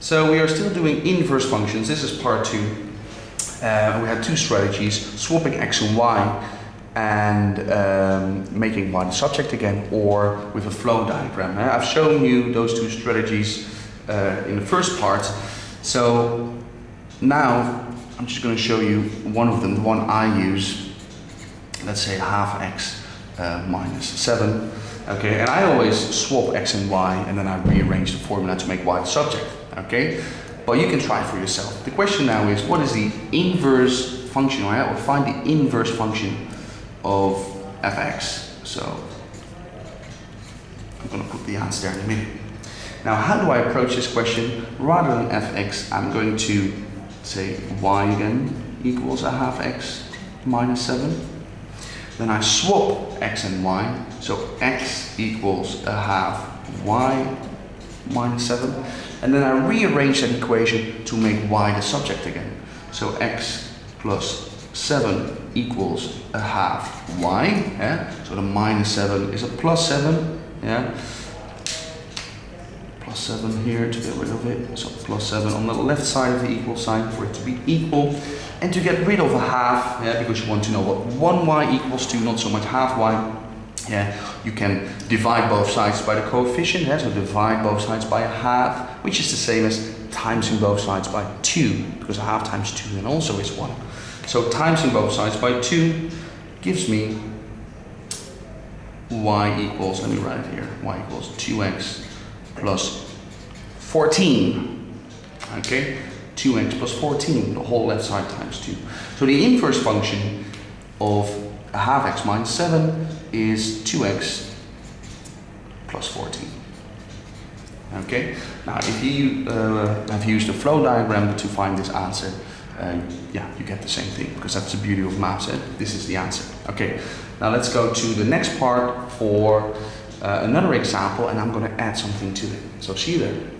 So we are still doing inverse functions. This is part two. Uh, we had two strategies, swapping x and y and um, making y the subject again or with a flow diagram. I've shown you those two strategies uh, in the first part. So now I'm just going to show you one of them, the one I use. Let's say half x uh, minus 7. Okay, and I always swap x and y and then I rearrange the formula to make y the subject okay? But you can try for yourself. The question now is, what is the inverse function, right? Or find the inverse function of fx. So, I'm gonna put the answer there in a minute. Now, how do I approach this question? Rather than fx, I'm going to say y again equals a half x minus 7. Then I swap x and y, so x equals a half y minus 7. And then I rearrange that equation to make y the subject again. So x plus 7 equals a half y. Yeah? So the minus 7 is a plus 7. Yeah? Plus 7 here to get rid of it. So plus 7 on the left side of the equal sign for it to be equal. And to get rid of a half, yeah, because you want to know what 1y equals to, not so much half y, yeah, you can divide both sides by the coefficient, yeah, so divide both sides by a half, which is the same as timesing both sides by 2, because a half times 2 then also is 1. So timesing both sides by 2 gives me y equals, let me write it here, y equals 2x plus 14. Okay, 2x plus 14, the whole left side times 2. So the inverse function of a half x minus 7 is 2x plus 14. Okay, now if you uh, have used a flow diagram to find this answer, uh, yeah, you get the same thing because that's the beauty of maths. Eh? This is the answer. Okay, now let's go to the next part for uh, another example and I'm going to add something to it. So see there.